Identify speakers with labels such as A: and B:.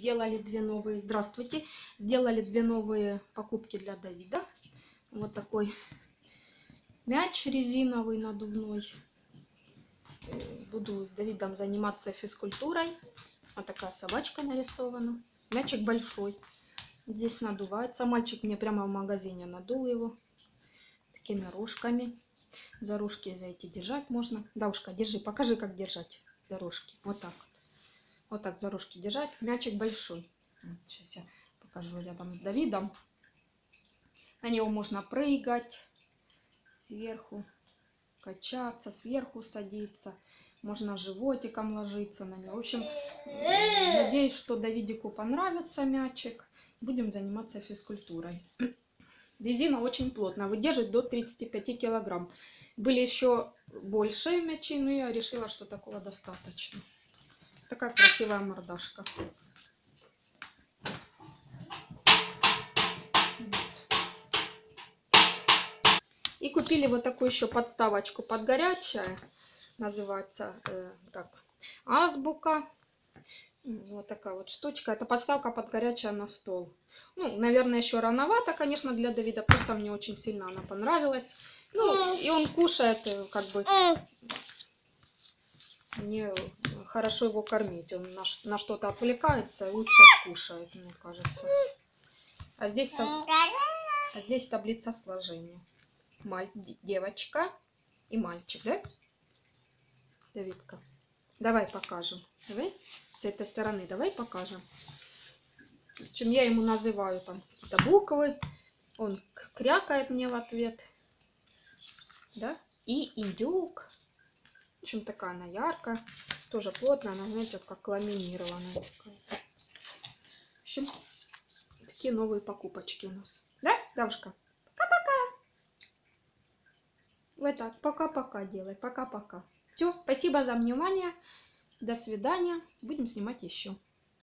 A: Сделали две новые, здравствуйте, сделали две новые покупки для Давида. Вот такой мяч резиновый надувной. Э, Буду с Давидом заниматься физкультурой. Вот такая собачка нарисована. Мячик большой. Здесь надувается. Мальчик мне прямо в магазине надул его. Такими рожками. За рожки за эти держать можно. Давушка, держи, покажи, как держать за рожки. Вот так вот. Так за рожки держать. Мячик большой. Сейчас я покажу рядом с Давидом. На него можно прыгать сверху, качаться, сверху садиться. Можно животиком ложиться на него. В общем, надеюсь, что Давидику понравится мячик. Будем заниматься физкультурой. Резина очень плотная, выдержит до 35 килограмм. Были еще большие мячи, но я решила, что такого достаточно. Такая красивая мордашка. И купили вот такую еще подставочку под горячее. Называется э, так, азбука. Вот такая вот штучка. Это подставка под горячее на стол. Ну, наверное, еще рановато, конечно, для Давида. Просто мне очень сильно она понравилась. Ну, и он кушает, э, как бы, мне хорошо его кормить. Он на, на что-то отвлекается и лучше кушает, мне кажется. А здесь, та- а здесь таблица сложения. Маль- девочка и мальчик, да? Давидка. Давай покажем. Давай с этой стороны давай покажем. Общем, я ему называю там какие-то буквы. Он крякает мне в ответ. Да? И индюк. В общем, такая она яркая. Тоже плотная, она, знаете, вот как ламинированная. такая. В общем, такие новые покупочки у нас. Да, Давушка? Пока-пока. Вот так, пока-пока делай, пока-пока. Все, спасибо за внимание. До свидания. Будем снимать еще.